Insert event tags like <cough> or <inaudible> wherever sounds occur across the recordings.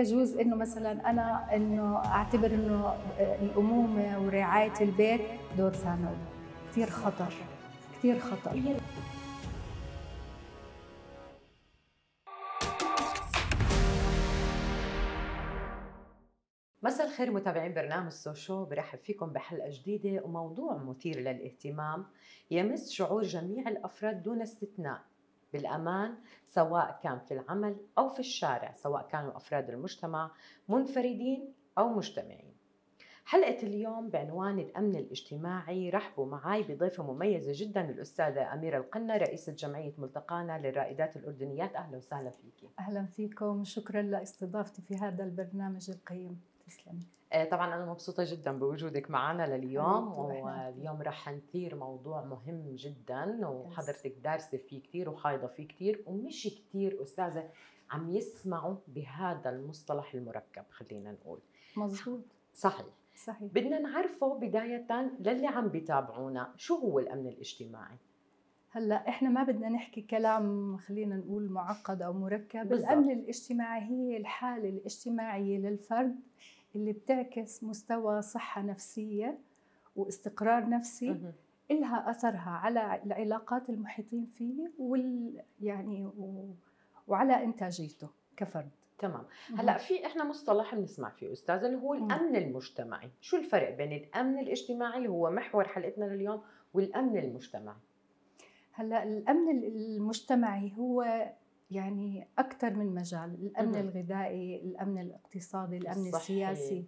يجوز إنه مثلا أنا إنه أعتبر إنه الأمومة ورعاية البيت دور ثانوي. كثير خطر كثير خطر. مساء الخير متابعين برنامج سوشو. برحب فيكم بحلقة جديدة وموضوع مثير للاهتمام. يمس شعور جميع الأفراد دون استثناء. بالأمان سواء كان في العمل أو في الشارع سواء كانوا أفراد المجتمع منفردين أو مجتمعين. حلقة اليوم بعنوان الأمن الاجتماعي رحبوا معي بضيفة مميزة جدا الأستاذة أميرة القنة رئيسة جمعية ملتقانا للرائدات الأردنيات. أهلا وسهلا فيكي. أهلا فيكم شكرا لإستضافتي في هذا البرنامج القيم. تسلمي. طبعا أنا مبسوطة جدا بوجودك معنا لليوم واليوم رح نثير موضوع مهم جدا وحضرتك دارسة فيه كثير وحايضة فيه كثير ومش كثير أستاذة عم يسمعوا بهذا المصطلح المركب خلينا نقول. مزبوط صحيح. صحيح. بدنا نعرفه بداية للي عم بيتابعونا شو هو الأمن الاجتماعي؟ هلأ إحنا ما بدنا نحكي كلام خلينا نقول معقد أو مركب. بالضبط. الأمن الاجتماعي هي الحالة الاجتماعية للفرد اللي بتعكس مستوى صحة نفسية واستقرار نفسي. إلها أثرها على العلاقات المحيطين فيه وال يعني و... وعلى إنتاجيته كفرد. تمام. هلأ في إحنا مصطلح بنسمع فيه استاذه اللي هو. الأمن المجتمعي. شو الفرق بين الأمن الاجتماعي اللي هو محور حلقتنا لليوم والأمن المجتمعي؟ هلأ الأمن المجتمعي هو يعني أكثر من مجال الأمن مهم. الغذائي الأمن الاقتصادي الأمن الصحي. السياسي.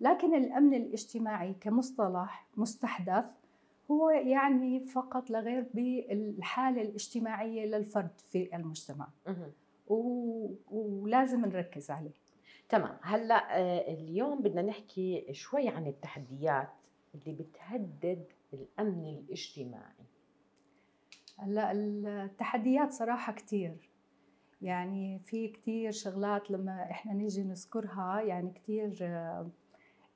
لكن الأمن الاجتماعي كمصطلح مستحدث هو يعني فقط لغير بالحالة الاجتماعية للفرد في المجتمع. و... ولازم نركز عليه تمام هلأ آه، اليوم بدنا نحكي شوي عن التحديات اللي بتهدد الأمن الاجتماعي هلأ التحديات صراحة كتير يعني في كتير شغلات لما إحنا نيجي نذكرها يعني كتير آه،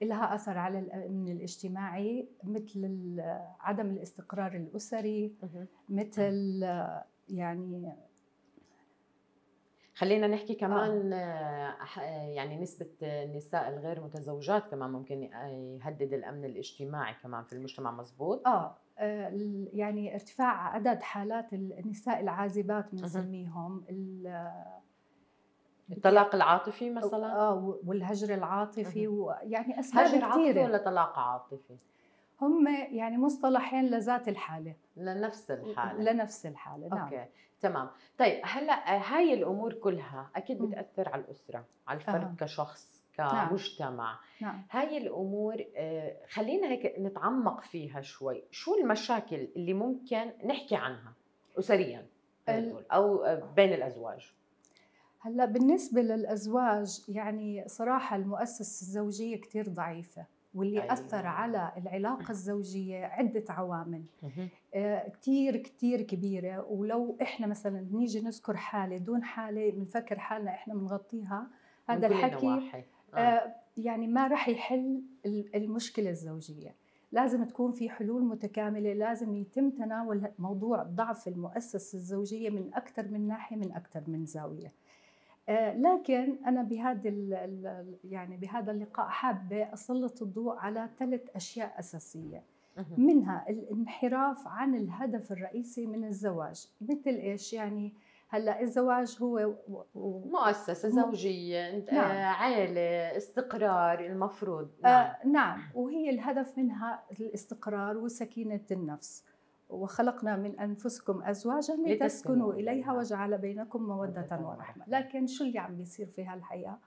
إلها أثر على الأمن الاجتماعي مثل ال- عدم الاستقرار الأسري. مثل آه، يعني خلينا نحكي كمان آه، آه، يعني نسبة النساء الغير متزوجات كمان ممكن آه، يهدد الأمن الاجتماعي كمان في المجتمع مزبوط. آه. آه، ال- يعني ارتفاع عدد حالات النساء العازبات بنسميهم ال- الطلاق العاطفي مثلا آه والهجر العاطفي. ويعني أسباب هجر عاطفي ولا طلاق عاطفي هم يعني مصطلحين لذات الحالة لنفس الحالة لنفس الحالة نعم أوكي تمام طيب هلأ آه، هاي الأمور كلها أكيد. بتأثر على الأسرة على الفرد. كشخص. كمجتمع. نعم. هاي الأمور آه، خلينا هيك نتعمق فيها شوي. شو المشاكل اللي ممكن نحكي عنها؟ اسريا أو آه، بين الأزواج. هلأ بالنسبة للأزواج يعني صراحة المؤسسة الزوجية كثير ضعيفة واللي أيوة. أثر على العلاقة الزوجية عدة عوامل. آه، كتير كتير كبيرة. ولو إحنا مثلا نيجي نذكر حالة دون حالة بنفكر حالنا إحنا بنغطيها هذا الحكي. آه. آه، يعني ما راح يحل ال- المشكلة الزوجية. لازم تكون في حلول متكاملة لازم يتم تناول موضوع ضعف المؤسسة الزوجية من أكثر من ناحية من أكثر من زاوية. آه، لكن أنا بهذا يعني بهذا اللقاء حابة أسلط الضوء على ثلاث أشياء أساسية. مهم. منها الانحراف عن الهدف الرئيسي من الزواج. مثل إيش؟ يعني هلأ الزواج هو زوجية انت- نعم. آه، عائلة استقرار المفروض. نعم آه نعم. وهي الهدف منها الاستقرار وسكينة النفس. وخلقنا من أنفسكم أزواجا لتسكنوا. إليها. وجعل بينكم مودة مودة ورحمة. ورحمة. لكن شو اللي عم بيصير في هالحياة؟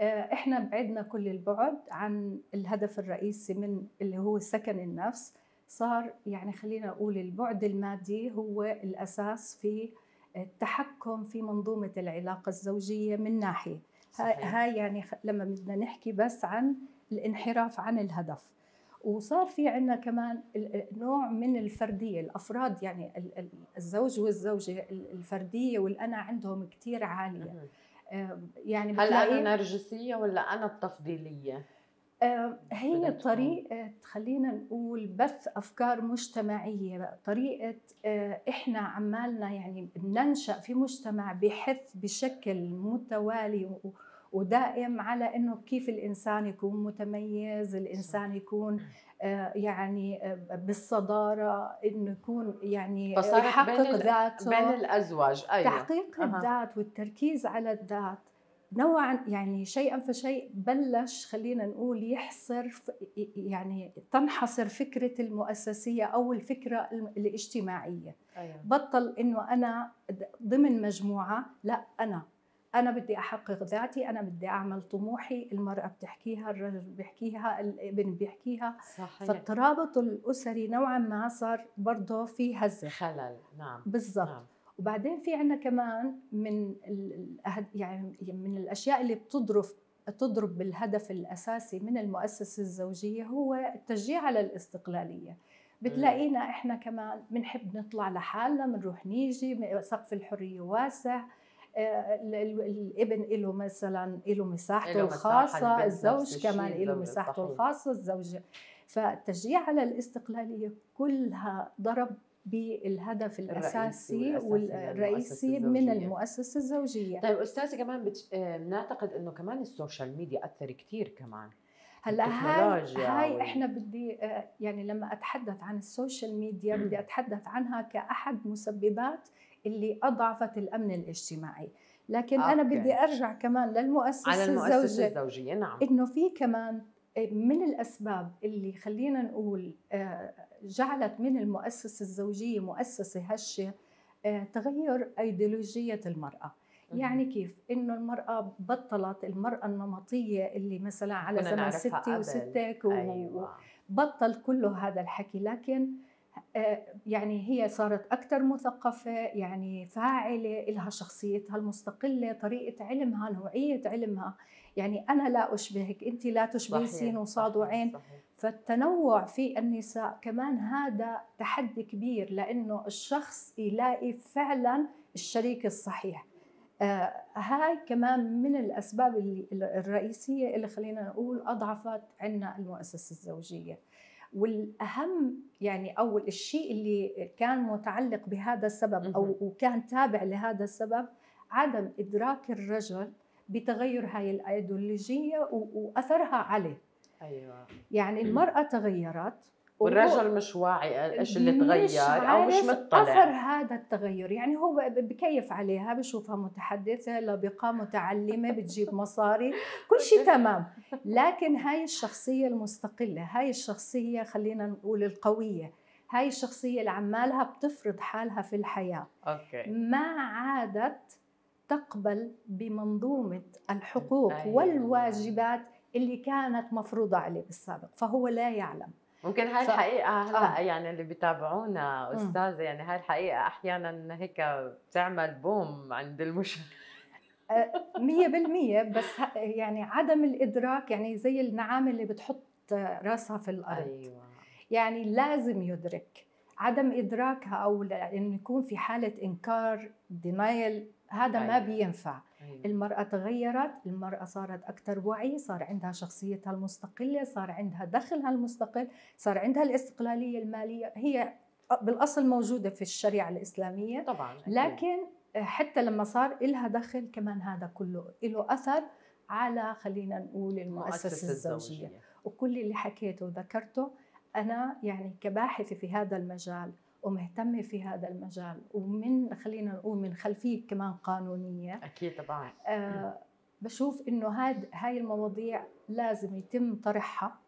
آه، إحنا بعدنا كل البعد عن الهدف الرئيسي من اللي هو سكن النفس. صار يعني خلينا نقول البعد المادي هو الأساس في التحكم في منظومة العلاقة الزوجية من ناحية. هاي صحيح. هاي يعني لما بدنا نحكي بس عن الانحراف عن الهدف. وصار في عندنا كمان نوع من الفردية. الأفراد يعني ال- ال- الزوج والزوجة ال- الفردية والأنا عندهم كثير عالية. يعني هل أنا نرجسية ولا أنا التفضيلية؟ آه، هي. طريقة خلينا نقول بث أفكار مجتمعية طريقة آه، إحنا عمالنا يعني بننشأ في مجتمع بحث بشكل متوالي ودائم على إنه كيف الإنسان يكون متميز الإنسان يكون آه، يعني بالصدارة إنه يكون يعني يحقق ذاته. بين الأزواج. أيوه. تحقيق أه. الذات والتركيز على الذات. نوعا يعني شيئا فشيء بلش خلينا نقول يحصر يعني تنحصر فكرة المؤسسية أو الفكرة الاجتماعية. أيوة. بطل إنه أنا ضمن مجموعة لا أنا. أنا بدي أحقق ذاتي أنا بدي أعمل طموحي المرأة بتحكيها الرجل بيحكيها الابن بيحكيها. صحيح. فالترابط الأسري نوعا ما صار برضه في هزة. خلل. نعم. بالضبط. نعم. وبعدين في عندنا كمان من يعني من الأشياء اللي بتضرب تضرب بالهدف الأساسي من المؤسسة الزوجية هو التشجيع على الاستقلالية. بتلاقينا إحنا كمان بنحب نطلع لحالنا بنروح نيجي سقف الحرية واسع آه، الابن له مثلا له مساحته الخاصة الزوج كمان له مساحته الخاصة الزوجة. فالتشجيع على الاستقلالية كلها ضرب بالهدف الأساسي والرئيسي من المؤسسة الزوجية طيب أستاذة كمان بت... آه، بنعتقد إنه كمان السوشيال ميديا أثر كثير كمان هلأ هاي هاي إحنا بدي آه، يعني لما أتحدث عن ال social media بدي <clears throat> أتحدث عنها كأحد مسببات اللي أضعفت الأمن الاجتماعي لكن okay. أنا بدي أرجع كمان للمؤسسة على المؤسسة الزوجية, الزوجية. نعم إنه في كمان من الأسباب اللي خلينا نقول آه، جعلت من المؤسسة الزوجية مؤسسة هشة آه، تغير ايديولوجية المرأة. يعني كيف؟ إنه المرأة بطلت المرأة النمطية اللي مثلا على زمن ستي وستك أيوة. وبطل كله هذا الحكي. لكن آه، يعني هي صارت أكثر مثقفة يعني فاعلة لها شخصيتها المستقلة طريقة علمها نوعية علمها. يعني أنا لا أشبهك أنت لا تشبهي سين وصاد وعين. فالتنوع في النساء كمان هذا تحدي كبير لأنه الشخص يلاقي فعلا الشريك الصحيح. آه هاي كمان من الأسباب اللي الرئيسية اللي خلينا نقول أضعفت عنا المؤسسة الزوجية. والأهم يعني أو الشيء اللي كان متعلق بهذا السبب أو وكان تابع لهذا السبب عدم إدراك الرجل بتغير هاي الأيديولوجية وأثرها عليه. أيوه. يعني المرأة تغيرت والرجل مش واعي إيش اللي تغير أو مش مطلع. أثر هذا التغير. يعني هو بكيف عليها بشوفها متحدثة لبقى متعلمة بتجيب <laughs> مصاري كل شيء <laughs> تمام. لكن هاي الشخصية المستقلة هاي الشخصية خلينا نقول القوية هاي الشخصية اللي عمالها بتفرض حالها في الحياة. okay. ما عادت تقبل بمنظومة الحقوق أيوة. والواجبات اللي كانت مفروضة عليه بالسابق فهو لا يعلم ممكن هاي الحقيقة هلا آه. يعني اللي بيتابعونا أستاذة يعني هاي الحقيقة أحيانا هيك بتعمل boom عند المشاهد آه، مية بالمية بس يعني عدم الإدراك يعني زي النعامة اللي بتحط راسها في الأرض أيوة. يعني لازم يدرك عدم إدراكها أو إنه يكون في حالة إنكار دينايل هذا أيوة. ما بينفع أيوة. المرأة تغيرت المرأة صارت أكثر وعي صار عندها شخصيتها المستقلة صار عندها دخلها المستقل صار عندها الاستقلالية المالية هي بالأصل موجودة في الشريعة الإسلامية طبعا أكيد. لكن حتى لما صار إلها دخل كمان هذا كله له أثر على خلينا نقول المؤسسة الزوجية. الزوجية وكل اللي حكيته وذكرته أنا يعني كباحثة في هذا المجال ومهتمه في هذا المجال ومن خلينا نقول من خلفية كمان قانونية. أكيد طبعا. آه بشوف إنه هاد هاي المواضيع لازم يتم طرحها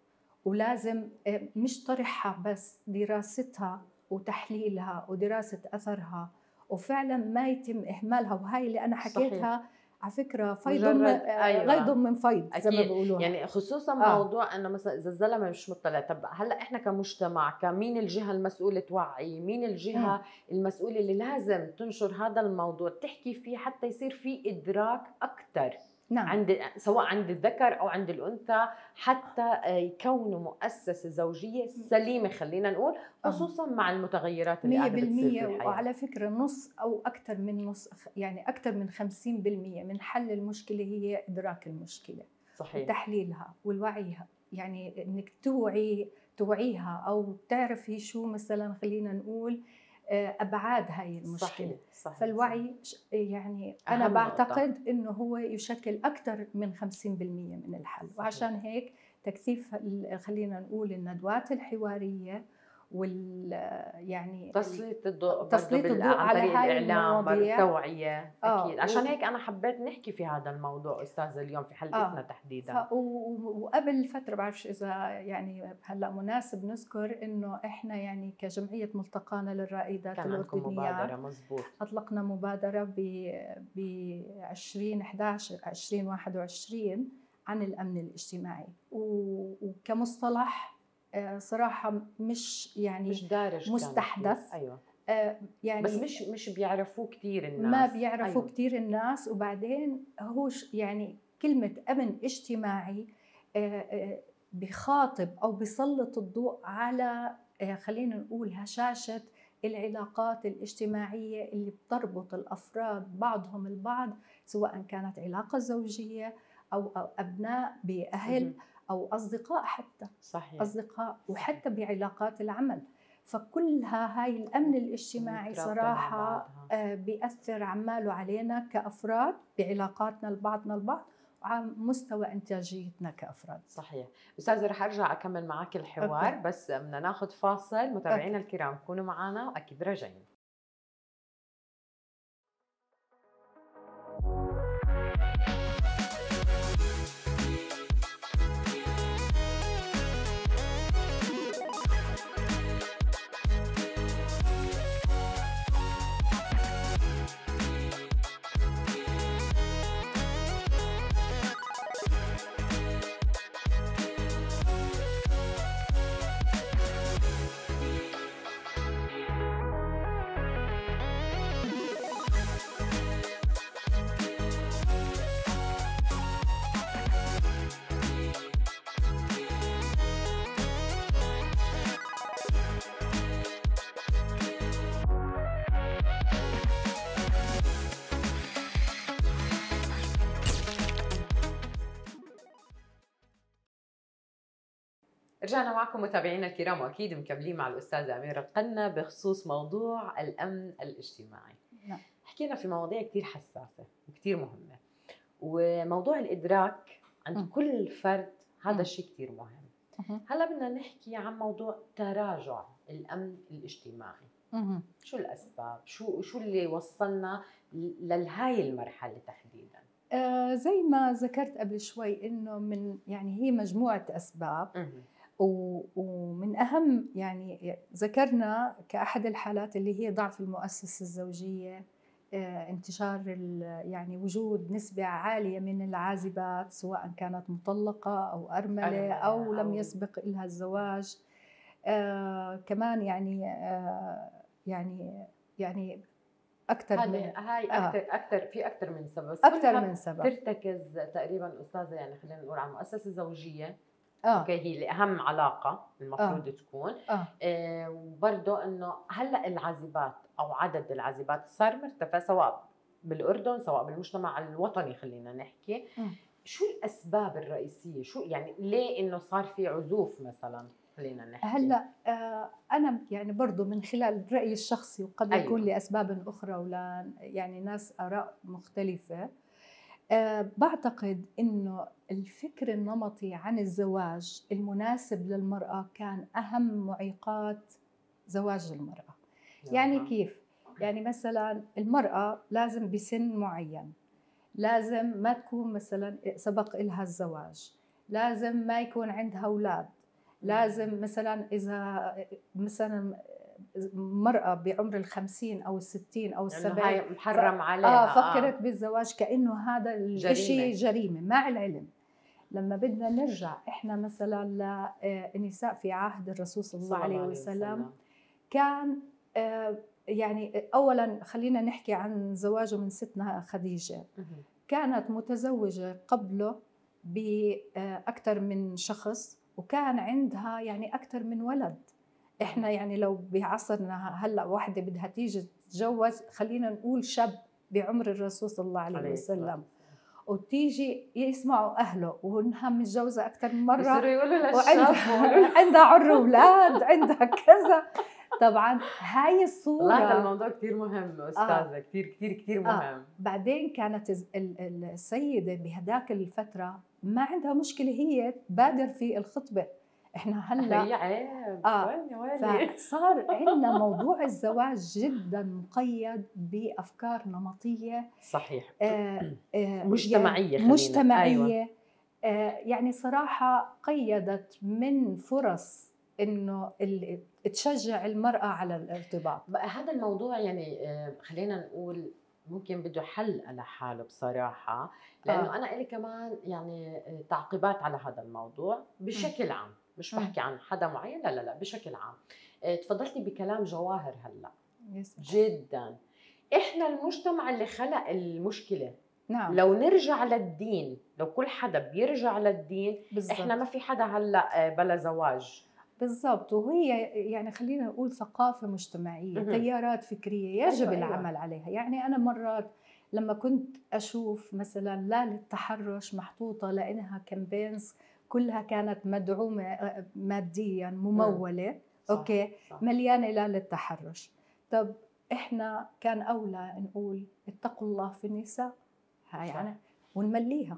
ولازم آه مش طرحها بس دراستها وتحليلها ودراسة أثرها وفعلا ما يتم إهمالها. وهاي اللي أنا حكيتها صحيح. على فكرة فيض من أيوة. غيض من فيض زي ما بيقولوا يعني خصوصا آه. موضوع إنه مثلا إذا الزلمة مش مطلع طب هلأ إحنا كمجتمع كمين الجهة المسؤولة توعي مين الجهة م. المسؤولة اللي لازم تنشر هذا الموضوع تحكي فيه حتى يصير في إدراك أكثر نعم. عند سواء عند الذكر أو عند الأنثى حتى يكونوا مؤسسة زوجية سليمة خلينا نقول خصوصا مع المتغيرات اللي قاعدة بتصير في الحياة. وعلى فكرة نص أو أكثر من نص يعني أكثر من 50% من حل المشكلة هي إدراك المشكلة صحيح. وتحليلها والوعيها. يعني إنك توعي توعيها أو تعرفي شو مثلا خلينا نقول آه، أبعاد هاي المشكلة. صحيح صحيح. فالوعي يعني أنا بعتقد إنه هو يشكل أكثر من 50% من الحل. صحيح. وعشان هيك تكثيف خلينا نقول الندوات الحوارية وال يعني تسليط الضوء تسليط الضوء على هاي المواضيع. التوعية آه، أكيد. عشان و- هيك أنا حبيت نحكي في هذا الموضوع أستاذة اليوم في حلقتنا آه. تحديدا. ف... و... وقبل فترة بعرفش إذا يعني هلأ مناسب نذكر إنه إحنا يعني كجمعية ملتقانا للرائدات كان عندكم مبادرة مزبوط. أطلقنا مبادرة ب ب 2011 2021 عن الأمن الاجتماعي. و... وكمصطلح آه، صراحة مش يعني مش دارج مستحدث. كتير. أيوه آه، يعني بس مش مش بيعرفوه كثير الناس ما بيعرفوا أيوة. كثير الناس وبعدين هو يعني كلمة أمن اجتماعي آه، آه، بخاطب أو بيسلط الضوء على آه، خلينا نقول هشاشة العلاقات الاجتماعية اللي بتربط الأفراد بعضهم البعض سواء كانت علاقة زوجية أو أو أبناء أو أصدقاء حتى. صحيح. أصدقاء وحتى بعلاقات العمل. فكلها هاي الأمن الاجتماعي بعضها. آه، بيأثر عماله علينا كأفراد بعلاقاتنا لبعضنا البعض وعلى مستوى إنتاجيتنا كأفراد. صحيح. أستاذة رح أرجع أكمل معك الحوار أوكي. بس بدنا ناخذ فاصل. متابعينا الكرام كونوا معنا وأكيد راجعين. رجعنا معكم متابعينا الكرام وأكيد مكملين مع الأستاذة أميرة قنا بخصوص موضوع الأمن الاجتماعي. نعم. حكينا في مواضيع كثير حساسة وكثير مهمة. وموضوع الإدراك عند مم. كل فرد هذا مم. شيء كثير مهم. هلا بدنا نحكي عن موضوع تراجع الأمن الاجتماعي. شو الأسباب؟ شو شو اللي وصلنا لهاي المرحلة تحديدا؟ آه، زي ما ذكرت قبل شوي إنه من يعني هي مجموعة أسباب و- ومن أهم يعني ذكرنا كأحد الحالات اللي هي ضعف المؤسسة الزوجية آه، انتشار يعني وجود نسبة عالية من العازبات سواء كانت مطلقة أو أرملة أرملة أو لم أو- يسبق لها الزواج. آه، كمان يعني آه، يعني يعني أكثر من هاي آه. أكثر أكثر في أكثر من سبب. كلها من سبب. ترتكز تقريبا أستاذة يعني خلينا نقول على المؤسسة الزوجية. آه. أوكي هي اللي اهم علاقة المفروض تكون. آه. آه وبرضه إنه هلأ العازبات أو عدد العازبات صار مرتفع سواء بالأردن سواء بالمجتمع الوطني خلينا نحكي. مم. شو الأسباب الرئيسية؟ شو يعني ليه إنه صار في عزوف مثلا خلينا نحكي؟ هلأ آه، أنا يعني برضو من خلال رأيي الشخصي وقد أيوة. يكون لأسباب أخرى ولا يعني ناس آراء مختلفة. آه، بعتقد إنه الفكر النمطي عن الزواج المناسب للمرأة كان أهم معيقات زواج المرأة. يعني. كيف؟ يعني مثلا المرأة لازم بسن معين لازم ما تكون مثلا سبق إلها الزواج لازم ما يكون عندها أولاد لازم مثلا إذا مثلا مرأة بعمر الخمسين أو الستين أو السبعين هاي محرم عليها آه. فكرت بالزواج كأنه هذا الشيء. جريمة مع العلم. لما بدنا نرجع إحنا مثلا للنساء في عهد الرسول صلى الله عليه وسلم كان آه، يعني اولا خلينا نحكي عن زواجه من ستنا خديجة. كانت متزوجة قبله باكثر من شخص وكان عندها يعني أكثر من ولد. إحنا يعني لو بعصرنا هلأ وحدة بدها تيجي تتجوز خلينا نقول شاب بعمر الرسول صلى الله عليه وسلم. وتيجي يسمعوا أهله وانها متجوزه أكثر من مرة. بصيروا يقولوا للشاب وعندها عندها عر أولاد عندها كذا. طبعا هاي والله هذا الصورة الموضوع كثير مهم أستاذة. كثير كثير كثير مهم. بعدين كانت الز- ال- ال- السيدة بهداك الفترة ما عندها مشكلة هي تبادر في الخطبة. إحنا هلأ عيب آه. ويني ويني فصار عندنا موضوع الزواج جدا مقيد بأفكار نمطية صحيح آه، آه، يعني خلينا. مجتمعية أيوة. آه، يعني صراحة قيدت من فرص إنه ال- تشجع المرأة على الارتباط بقى هذا الموضوع يعني خلينا نقول ممكن بده حل على حاله بصراحة لأنه آه. أنا إلي كمان يعني تعقيبات على هذا الموضوع بشكل عام مش. بحكي عن حدا معين؟ لا لا لا بشكل عام. آه، تفضلتي بكلام جواهر هلأ. جدا. إحنا المجتمع اللي خلق المشكلة. نعم. لو نرجع للدين لو كل حدا بيرجع للدين بالضبط. إحنا ما في حدا هلأ آه، بلا زواج. بالضبط. وهي يعني خلينا نقول ثقافة مجتمعية مهم. تيارات فكرية يجب أيوة، أيوة. أيوة. العمل عليها. يعني أنا مرات لما كنت أشوف مثلا لا للتحرش محطوطة لأنها campaigns كلها كانت مدعومة آه، ماديا ممولة صح، okay صح. مليانة لا للتحرش طب إحنا كان أولى نقول اتقوا الله في النساء هاي صح. يعني ونمليها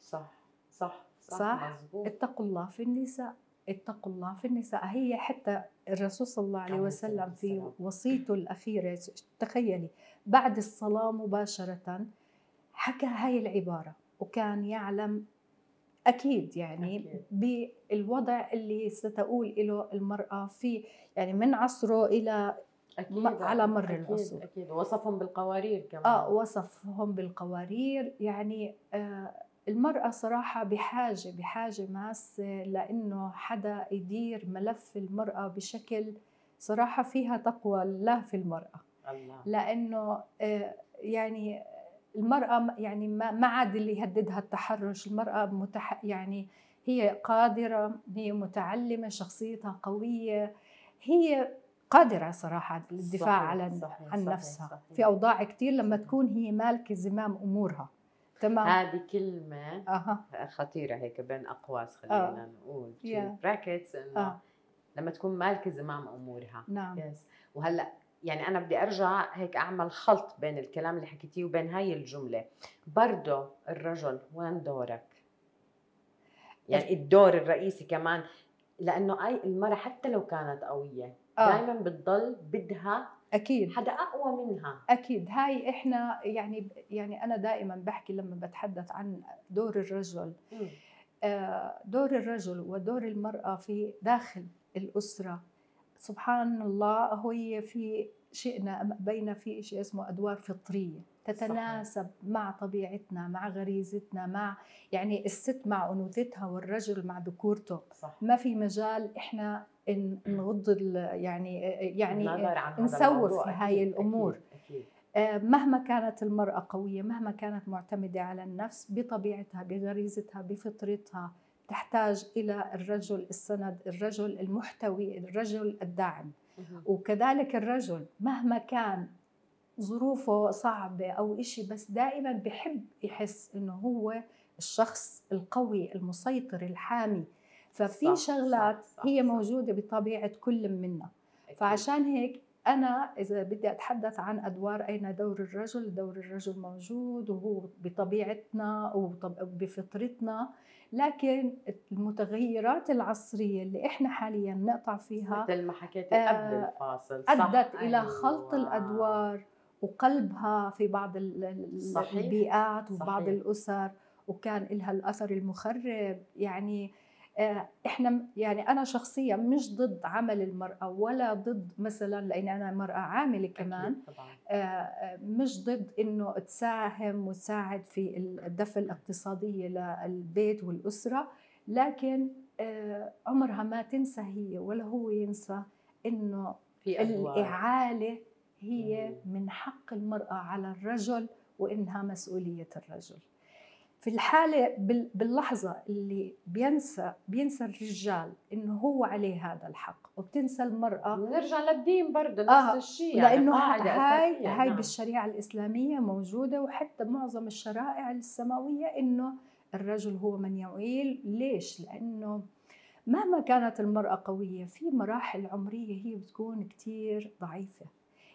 صح صح صح, صح. مزبوط. اتقوا الله في النساء اتقوا الله في النساء هي حتى الرسول صلى الله عليه وسلم في. وصيته الأخيرة تخيلي بعد الصلاة مباشرة حكى هاي العبارة وكان يعلم أكيد يعني أكيد. بالوضع اللي ستؤول له المرأة في يعني من عصره إلى أكيد م- على مر أكيد العصور. أكيد. وصفهم بالقوارير كمان. آه وصفهم بالقوارير. يعني آه المرأة صراحة بحاجة بحاجة ماسة لأنه حدا يدير ملف المرأة بشكل صراحة فيها تقوى الله في المرأة. الله. لأنه آه يعني المرأة يعني ما ما عاد اللي يهددها التحرش المرأة متح يعني هي قادرة هي متعلمة شخصيتها قوية هي قادرة صراحة للدفاع صحيح، على صحيح، عن نفسها. صحيح. في أوضاع كتير لما. تكون هي مالكة زمام أمورها. تمام؟ هذه كلمة أها. خطيرة هيك بين أقواس خلينا نقول. Yeah. brackets إنه آه. لما تكون مالكة زمام أمورها. نعم. yes وهلأ يعني أنا بدي أرجع هيك أعمل خلط بين الكلام اللي حكيتيه وبين هاي الجملة. برضه الرجل وين دورك؟ يعني الدور الرئيسي كمان لأنه أي المرأة حتى لو كانت قوية آه. دائما بتضل بدها أكيد. حدا أقوى منها. أكيد. هاي إحنا يعني يعني أنا دائما بحكي لما بتحدث عن دور الرجل. آه، دور الرجل ودور المرأة في داخل الأسرة سبحان الله هو في شئنا أم بين في شيء اسمه أدوار فطرية تتناسب مع طبيعتنا مع غريزتنا مع يعني الست مع أنوثتها والرجل مع ذكورته صح ما في مجال إحنا نغض يعني يعني نسوف في أكيد، هاي أكيد، الأمور. أكيد. آه، مهما كانت المرأة قوية مهما كانت معتمدة على النفس بطبيعتها بغريزتها بفطرتها تحتاج إلى الرجل السند الرجل المحتوي الرجل الداعم. وكذلك الرجل مهما كان ظروفه صعبة أو إشي بس دائما بحب يحس إنه هو الشخص القوي المسيطر الحامي ففي صح، شغلات صح، هي صح. موجودة بطبيعة كل منا. فعشان هيك أنا إذا بدي أتحدث عن أدوار أين دور الرجل دور الرجل موجود وهو بطبيعتنا وبفطرتنا لكن المتغيرات العصرية اللي إحنا حاليا نقطع فيها مثل ما حكيتي آه، قبل الفاصل صح أدت إلى أيوة. خلط الأدوار وقلبها في بعض. البيئات وبعض صحيح. الأسر وكان لها الأثر المخرب يعني آه، إحنا م- يعني أنا شخصيا مش ضد عمل المرأة ولا ضد مثلا لاني أنا مرأة عاملة كمان طبعا آه، آه، مش ضد إنه تساهم وتساعد في الدفع الاقتصاديه للبيت والأسرة لكن آه، عمرها ما تنسى هي ولا هو ينسى إنه في أدوار. الإعالة هي. من حق المرأة على الرجل وإنها مسؤولية الرجل في الحالة بال- باللحظة اللي بينسى بينسى الرجال إنه هو عليه هذا الحق وبتنسى المرأة. بنرجع للدين برضه نفس آه، الشيء يعني قاعدة هاي هاي نعم. بالشريعة الإسلامية موجودة وحتى معظم الشرائع السماوية إنه الرجل هو من يعيل. ليش؟ لأنه مهما كانت المرأة قوية في مراحل عمرية هي بتكون كتير ضعيفة.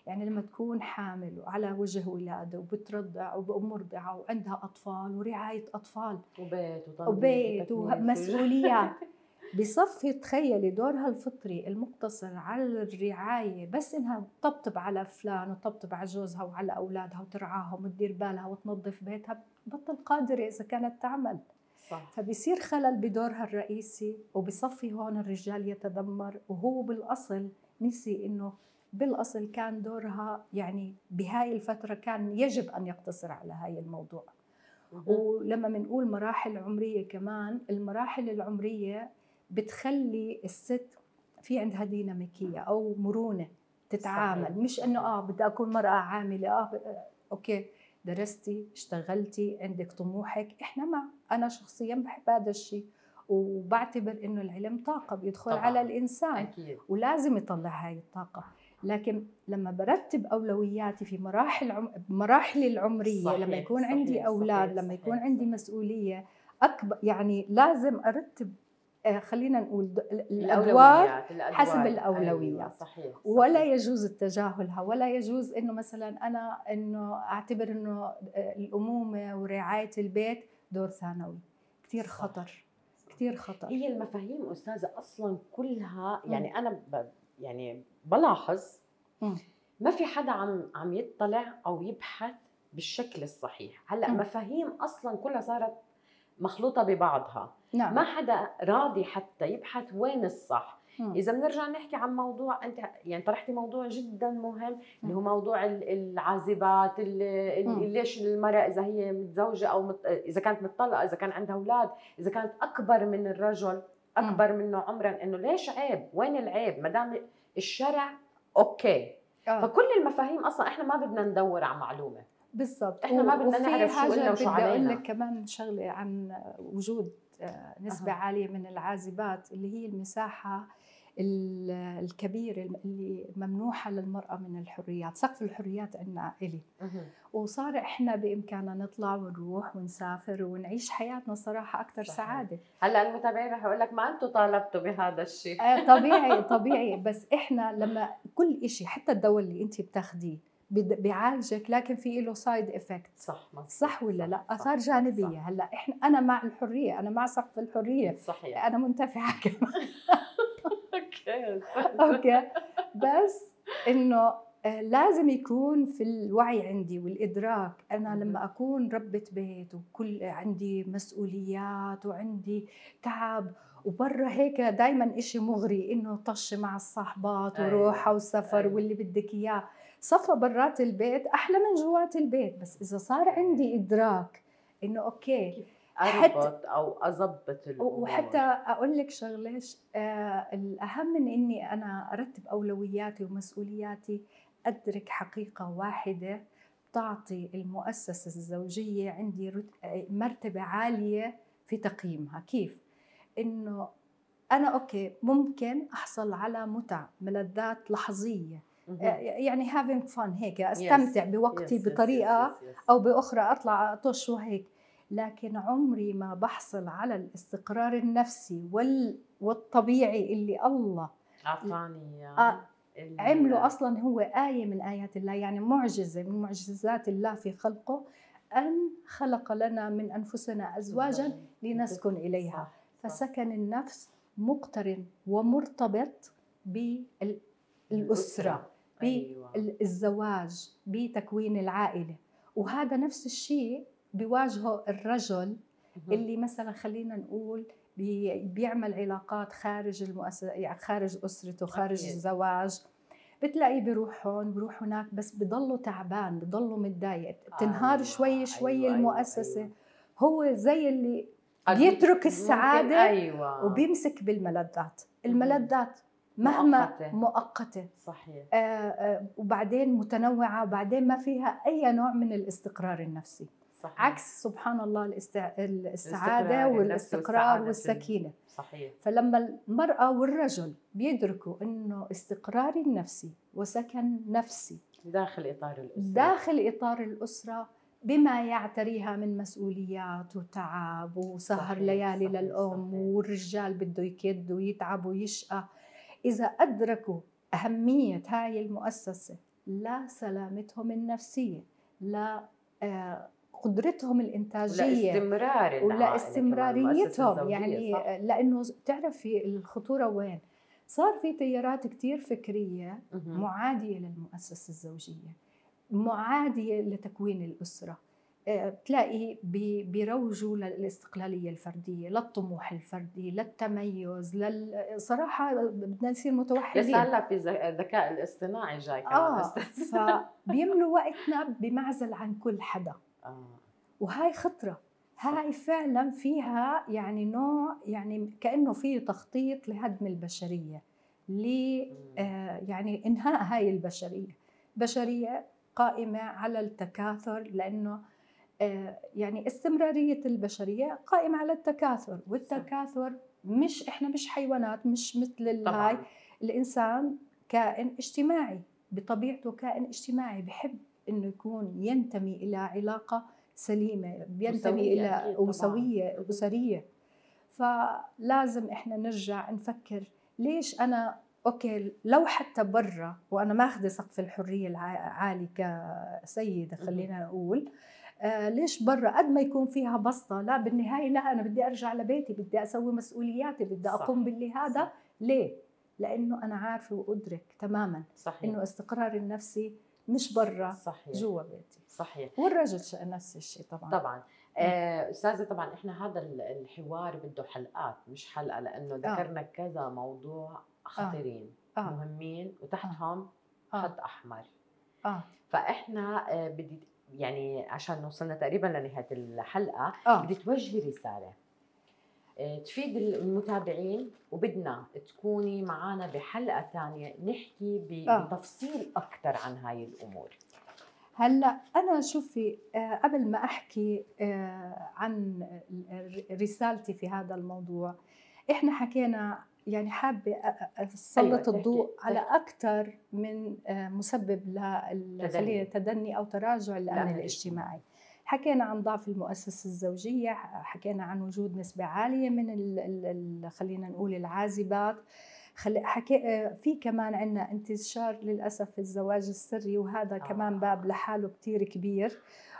يعني لما تكون حامل وعلى وجه ولادة وبترضع وبمرضعة وعندها أطفال ورعاية أطفال وبيت وبيت ومسؤوليات <laughs> بصفي تخيلي دورها الفطري المقتصر على الرعاية بس إنها تطبطب على فلان وتطبطب على جوزها وعلى أولادها وترعاهم وتدير بالها وتنظف بيتها بطل قادرة إذا كانت تعمل. صح. فبصير خلل بدورها الرئيسي وبصفي هون الرجال يتذمر وهو بالأصل نسي إنه بالأصل كان دورها يعني بهاي الفترة كان يجب أن يقتصر على هاي الموضوع. ولما بنقول مراحل عمرية كمان المراحل العمرية بتخلي الست في عندها ديناميكية أو مرونة تتعامل صحيح. مش إنه آه بدي عاملة آه ب- آه، أوكي درستي اشتغلتي عندك طموحك إحنا مع أنا شخصيا بحب هذا الشيء وبعتبر إنه العلم طاقة بيدخل طبعاً. على الإنسان أكيد ولازم يطلع هاي الطاقة لكن لما برتب أولوياتي في مراحل عم... مراحلي العمرية صحيح، لما يكون صحيح، عندي أولاد صحيح، لما يكون صحيح، عندي صحيح. مسؤولية أكبر يعني لازم أرتب آه، خلينا نقول د- ال- الأدوار الأولويات الأدوار. حسب أيوة، الأولويات. صحيح ولا صحيح. يجوز تجاهلها ولا يجوز إنه مثلا أنا إنه أعتبر إنه آه، الأمومة ورعاية البيت دور ثانوي كثير. خطر كثير خطر هي المفاهيم أستاذة أصلا كلها يعني أنا. يعني بلاحظ. ما في حدا عم عم يطلع أو يبحث بالشكل الصحيح هلأ. مفاهيم أصلا كلها صارت مخلوطة ببعضها نعم ما حدا راضي حتى يبحث وين الصح. إذا بنرجع نحكي عن موضوع أنت يعني طرحتي موضوع جدا مهم اللي هو موضوع ال- العازبات ال- ال- مم. ليش المرأة إذا هي متزوجة أو مت... إذا كانت مطلقه إذا كان عندها أولاد إذا كانت أكبر من الرجل أكبر منه عمرا إنه ليش عيب وين العيب ما دام الشرع أوكي آه. فكل المفاهيم أصلا إحنا ما بدنا ندور على معلومة بالضبط إحنا ما بدنا نعرف شو إلنا وشو بدي أقول علينا. لك كمان شغلة عن وجود آه، نسبة أها. عالية من العازبات اللي هي المساحة ال- الكبيره اللي ممنوحة للمرأة من الحريات سقف الحريات عندنا إلي. وصار إحنا بإمكاننا نطلع ونروح ونسافر ونعيش حياتنا صراحة أكثر صحيح. سعادة. هلأ المتابعين رح يقول لك ما أنتم طالبتوا بهذا الشيء. آه، طبيعي <laughs> طبيعي. بس إحنا لما كل شيء حتى الدواء اللي انت بتاخديه بيعالجك لكن في له side effect صح مزبوط. صح ولا لا؟ صح، آثار صح، جانبية. صح. هلأ إحنا أنا مع الحرية أنا مع سقف الحرية. صحيح. أنا منتفعة <laughs> كمان. okay okay. بس إنه آه، لازم يكون في الوعي عندي والإدراك. أنا. لما أكون ربة بيت وكل عندي مسؤوليات وعندي تعب وبرا هيك دائما إشي مغري إنه طش مع الصاحبات أيوة، وروحة وسفر أيوة. واللي بدك إياه. صفى برات البيت أحلى من جوات البيت. بس إذا صار عندي إدراك إنه أوكي أربط أو اضبط الأمور. وحتى أقول لك شغله آه الأهم من إني أنا أرتب أولوياتي ومسؤولياتي أدرك حقيقة واحدة تعطي المؤسسة الزوجية عندي آه، مرتبة عالية في تقييمها. كيف؟ إنه أنا أوكي ممكن أحصل على متع ملذات لحظية. آه، يعني having fun هيك أستمتع بوقتي Yes, yes, بطريقة yes. أو بأخرى أطلع أطش وهيك. لكن عمري ما بحصل على الاستقرار النفسي وال والطبيعي اللي الله أعطاني. آه، ال- عمله أصلا هو آية من آيات الله يعني معجزة من معجزات الله في خلقه أن خلق لنا من أنفسنا ازواجا لنسكن إليها. فسكن النفس مقترن ومرتبط بالاسره أيوة. بالزواج بتكوين العائلة وهذا نفس الشيء بيواجهه الرجل. اللي مثلا خلينا نقول بي- بيعمل علاقات خارج المؤسسة يعني خارج أسرته خارج أكيد. الزواج. بتلاقيه بيروح هون بيروح هناك بس بضله تعبان بضله متضايق. بتنهار أيوة، شوي شوي أيوة، أيوة، المؤسسة. أيوة. هو زي اللي بيترك السعادة أيوه. وبيمسك بالملذات. الملذات مهما مؤقتة. مؤقتة. صحيح. آه، آه، وبعدين متنوعة وبعدين ما فيها أي نوع من الاستقرار النفسي. صحيح. عكس سبحان الله الاستع... السعاده والاستقرار والسكينة. صحيح. فلما المرأة والرجل بيدركوا إنه استقرار النفسي وسكن نفسي داخل إطار الأسرة. داخل إطار الأسرة بما يعتريها من مسؤوليات وتعب وسهر صحيح، ليالي صحيح، للأم صحيح. والرجال بده يكد ويتعب ويشقى. إذا أدركوا أهمية هاي المؤسسة لا سلامتهم النفسية لا آه، قدرتهم الإنتاجية ولاستمرار ولا استمراريتهم يعني صح؟ لأنه تعرفي الخطورة وين صار في تيارات كتير فكرية مهم. معادية للمؤسسة الزوجية معادية لتكوين الأسرة آه، بتلاقي بي- بيروجوا للاستقلالية الفردية للطموح الفردي للتميز لل... صراحة بدنا نصير بس متوحدين هلا في الذكاء الاصطناعي جاي كمان آه. فبيملوا وقتنا بمعزل عن كل حدا. وهاي خطرة. هاي فعلا فيها يعني نوع يعني كأنه في تخطيط لهدم البشرية ل آه، يعني إنهاء هاي البشرية. بشرية قائمة على التكاثر لأنه آه، يعني استمرارية البشرية قائمة على التكاثر والتكاثر مش إحنا مش حيوانات مش مثل الهاي طبعا. الإنسان كائن اجتماعي بطبيعته كائن اجتماعي بحب إنه يكون ينتمي إلى علاقة سليمة بينتمي طبعاً. وسوية مهم. أسرية فلازم إحنا نرجع نفكر ليش أنا okay لو حتى برا وأنا ماخذة سقف الحرية العالي كسيدة مهم. خلينا نقول آه ليش برا قد ما يكون فيها بسطة لا بالنهاية لا أنا بدي أرجع لبيتي بدي أسوي مسؤولياتي بدي صح. أقوم باللي هذا صح. ليه؟ لأنه أنا عارفة وأدرك تماما صحيح إنه استقرار النفسي مش برا صحيح. جوا بيتي. صحيح. والرجل نفس الشيء طبعا. طبعا. آه، أستاذة طبعا إحنا هذا ال- الحوار بده حلقات مش حلقة لأنه ذكرنا كذا موضوع خطيرين آه. مهمين وتحتهم آه. خط أحمر. آه. فإحنا آه، بدي يعني عشان نوصلنا تقريبا لنهاية الحلقة آه. بدي توجهي رسالة. آه، تفيد المتابعين وبدنا تكوني معنا بحلقة ثانية نحكي آه. بتفصيل أكثر عن هاي الأمور هلأ أنا شوفي آه، قبل ما أحكي آه، عن رسالتي في هذا الموضوع إحنا حكينا يعني حابة أسلط أيوة، تحكي- الضوء على تحكي. أكثر من مسبب خلينا تدني أو تراجع الأمن الأمن الاجتماعي حكينا عن ضعف المؤسسة الزوجية حكينا عن وجود نسبة عالية من ال ال ال خلينا نقول العازبات حكي آه، في كمان عندنا انتشار للأسف الزواج السري وهذا آه. آه. كمان باب لحاله كتير كبير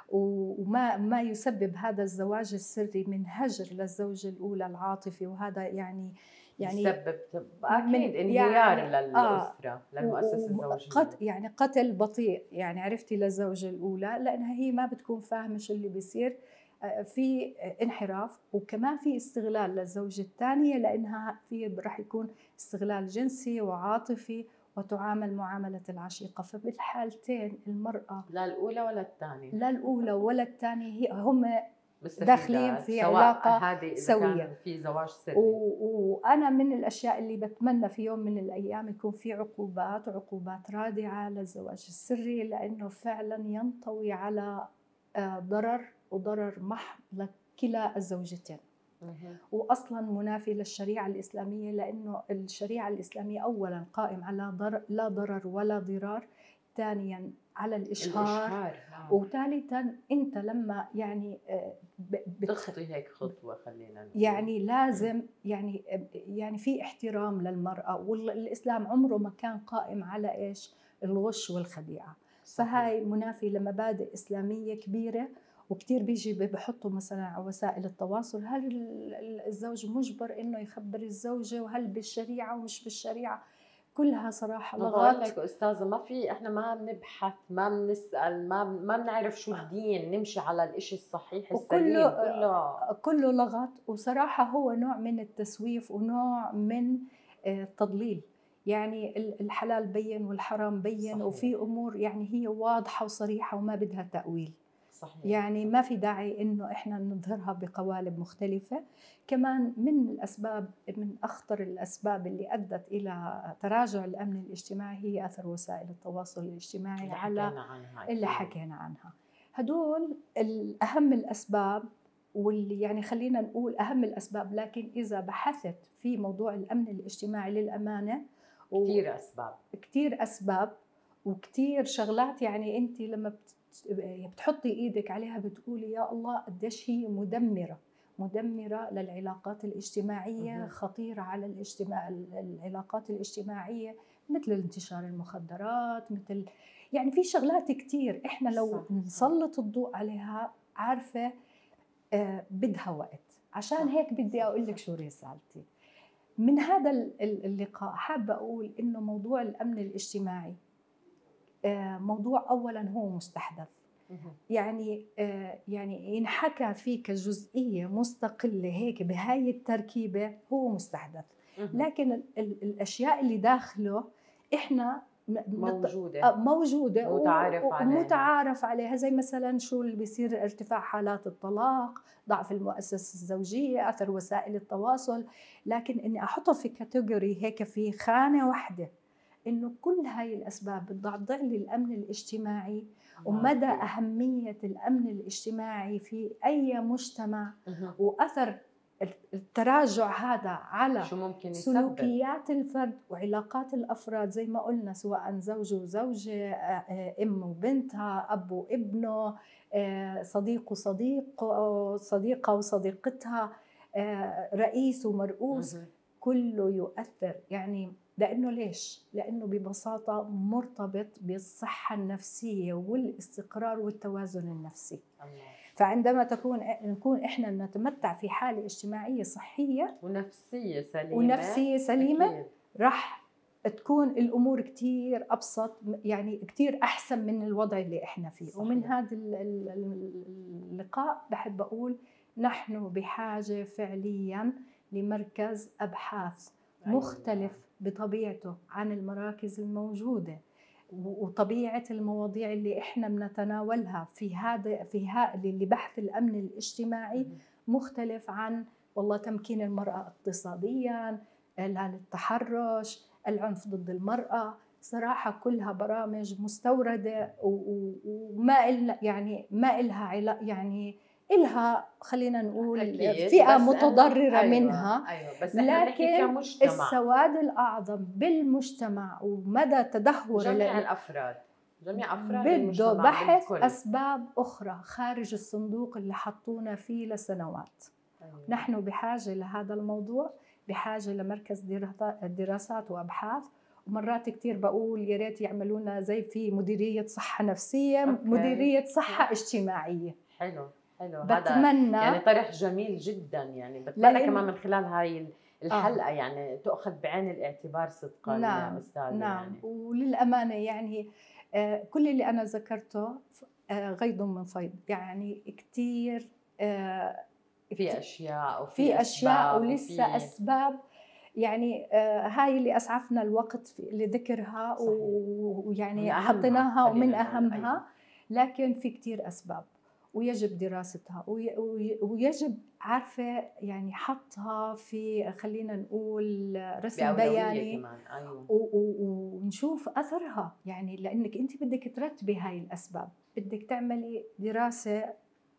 وما ما يسبب هذا الزواج السري من هجر للزوجة الأولى العاطفي وهذا يعني يعني من- أكيد انهيار يعني- للأسرة للمؤسسه و- و- الزوجيه قت يعني قتل بطيء يعني عرفتي للزوجة الأولى لأنها هي ما بتكون فاهمة شو اللي بيصير. آه، في انحراف وكمان في استغلال للزوجة الثانية لأنها في رح يكون استغلال جنسي وعاطفي وتعامل معاملة العشيقة. فبالحالتين المرأة لا الأولى ولا الثانية. لا الأولى ولا الثانية هي هم داخلين في سواء علاقة سوية. في زواج سري وأنا من الأشياء اللي بتمنى في يوم من الأيام يكون في عقوبات وعقوبات رادعة للزواج السري لأنه فعلا ينطوي على آه، ضرر وضرر محض لكلا الزوجتين. واصلا منافي للشريعة الإسلامية لأنه الشريعة الإسلامية اولا قائم على ضرر لا ضرر ولا ضرار ثانيا على الإشهار. الإشهار آه. وثالثا أنت لما يعني آه، ب- بت- تخطي هيك خطوة خلينا نقول. يعني لازم يعني يعني في احترام للمرأة والإسلام عمره ما كان قائم على إيش؟ الغش والخديعة. فهاي منافي لمبادئ إسلامية كبيرة وكثير بيجي بحطوا مثلا على وسائل التواصل هل ال- ال- الزوج مجبر إنه يخبر الزوجة وهل بالشريعة ومش بالشريعة؟ كلها صراحة بقول لغط لك أستاذة ما في إحنا ما بنبحث ما بنسأل ما ما بنعرف شو الدين نمشي على الإشي الصحيح السليم وكله- كله. كله لغط. وصراحة هو نوع من التسويف ونوع من آه، التضليل. يعني ال- الحلال بين والحرام بين صحيح. وفي أمور يعني هي واضحة وصريحة وما بدها تأويل. صحيح. يعني ما في داعي إنه إحنا نظهرها بقوالب مختلفة. كمان من الأسباب من أخطر الأسباب اللي أدت إلى تراجع الأمن الاجتماعي هي أثر وسائل التواصل الاجتماعي اللي على حكينا عنها اللي. حكينا عنها. هدول الأهم الأسباب واللي يعني خلينا نقول أهم الأسباب لكن إذا بحثت في موضوع الأمن الاجتماعي للأمانة و- كثير أسباب. كتير أسباب وكتير شغلات يعني أنت لما بت- بتحطي إيدك عليها بتقولي يا الله قديش هي مدمرة مدمرة للعلاقات الاجتماعية. خطيرة على الاجتماع العلاقات الاجتماعية مثل انتشار المخدرات مثل يعني في شغلات كتير إحنا لو. نسلط الضوء عليها عارفة آه، بدها وقت عشان. هيك بدي أقول لك شو رسالتي من هذا ال- ال- اللقاء حابة أقول إنه موضوع الأمن الاجتماعي موضوع اولا هو مستحدث. يعني آه، يعني ينحكى فيه كجزئيه مستقلة هيك بهاي التركيبة هو مستحدث. لكن ال- ال- الأشياء اللي داخله إحنا م- نط- موجودة آه، موجودة متعارف عليها. ومتعارف عليها زي مثلا شو اللي بيصير ارتفاع حالات الطلاق ضعف المؤسسة الزوجية أثر وسائل التواصل لكن إني أحطها في كاتيجوري هيك في خانة واحدة إنه كل هاي الأسباب بتضعضع لي الأمن الاجتماعي ومدى. أهمية الأمن الاجتماعي في أي مجتمع. وأثر التراجع هذا على شو ممكن سلوكيات الفرد وعلاقات الأفراد زي ما قلنا سواء زوج وزوجة آه، آه، أم وبنتها أب وابنه آه، صديق وصديق آه، صديقة وصديقتها رئيس ومرؤوس. كله يؤثر يعني لأنه ليش؟ لأنه ببساطة مرتبط بالصحة النفسية والاستقرار والتوازن النفسي. الله. فعندما تكون نكون إحنا نتمتع في حالة اجتماعية صحية ونفسية سليمة ونفسية سليمة أكيد. راح تكون الأمور كتير أبسط يعني كتير أحسن من الوضع اللي إحنا فيه صحيح. ومن هذا ال- ال- اللقاء بحب أقول نحن بحاجة فعليا لمركز أبحاث أيوة. مختلف بطبيعته عن المراكز الموجودة وطبيعة المواضيع اللي إحنا بنتناولها في هذا في لبحث الأمن الاجتماعي. مختلف عن والله تمكين المرأة اقتصاديا لا للتحرش العنف ضد المرأة صراحة كلها برامج و- وما يعني ما إلها علا يعني إلها خلينا نقول. فئة متضررة أيوة. منها أيوه بس لكن السواد الأعظم بالمجتمع ومدى تدهور جميع ال- الأفراد جميع أفراد بده بحث بالكل. أسباب أخرى خارج الصندوق اللي حطونا فيه لسنوات أيوة. نحن بحاجة لهذا الموضوع بحاجة لمركز دراسات- وأبحاث ومرات كتير بقول يا ريت يعملوا لنا زي في مديرية صحة نفسية أوكي. مديرية صحة اجتماعية حلو حلو. هذا بتمنى يعني طرح جميل جدا يعني. بتمنى لأن- كمان من خلال هاي الحلقة يعني تؤخذ بعين الاعتبار صدقا نعم، يا أستاذة نعم. يعني. وللأمانة يعني آه، كل اللي أنا ذكرته آه، غيض من فيض يعني كتير آه، في أشياء وفي في أشياء أسباب ولسه وفي- أسباب. يعني آه، هاي اللي أسعفنا الوقت لذكرها ويعني حطيناها ومن أهمها. أيوة. لكن في كتير أسباب. ويجب دراستها وي- وي- ويجب عارفة يعني حطها في خلينا نقول رسم بياني و- ونشوف أثرها. يعني لأنك أنت بدك ترتبي هاي الأسباب. بدك تعملي دراسة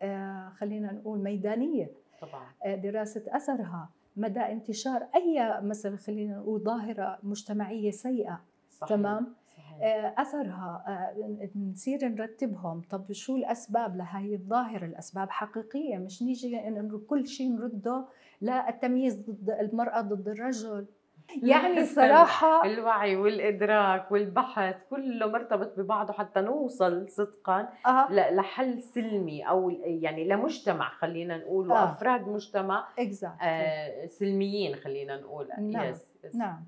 آه، خلينا نقول ميدانية. طبعا. آه، دراسة أثرها. مدى انتشار أي مثلا خلينا نقول ظاهرة مجتمعية سيئة صحيح. تمام؟ آه، أثرها آه، نصير نرتبهم طب شو الأسباب لهي الظاهرة الأسباب حقيقية مش نيجي كل شيء نرده لا التمييز ضد المرأة ضد الرجل يعني صراحة الوعي والإدراك والبحث كله مرتبط ببعضه حتى نوصل صدقا آه لحل سلمي أو يعني لمجتمع خلينا نقول آه. وأفراد مجتمع exactly. آه سلميين خلينا نقول نعم. يس. نعم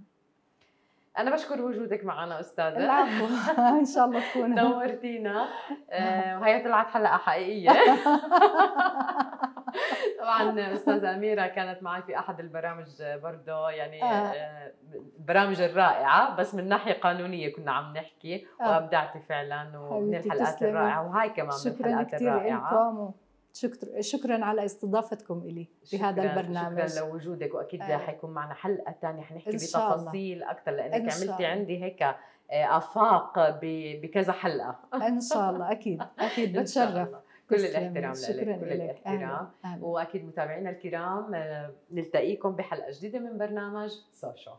أنا بشكر وجودك معنا أستاذة. العفو. <laughs> إن شاء الله تكون نورتينا. <laughs> آه وهي طلعت حلقة حقيقية. <laughs> طبعا أستاذة أميرة كانت معي في أحد البرامج برضه يعني آه. آه، البرامج الرائعة بس من ناحية قانونية كنا عم نحكي آه. وأبدعتي فعلا ومن الحلقات. الرائعة وهاي كمان من شكرا الحلقات كثير الرائعة. لكم شكرا شكرا على استضافتكم إلي في هذا البرنامج شكرا لوجودك وأكيد آه. حيكون معنا حلقة ثانية حنحكي. بتفاصيل أكثر لأنك عملتي. عندي هيك آه، آفاق بكذا حلقة إن شاء الله أكيد <laughs> أكيد بتشرف. كل. الاحترام لك كل الاحترام أهلاً. أهلاً. وأكيد متابعينا الكرام آه، نلتقيكم بحلقة جديدة من برنامج سوشو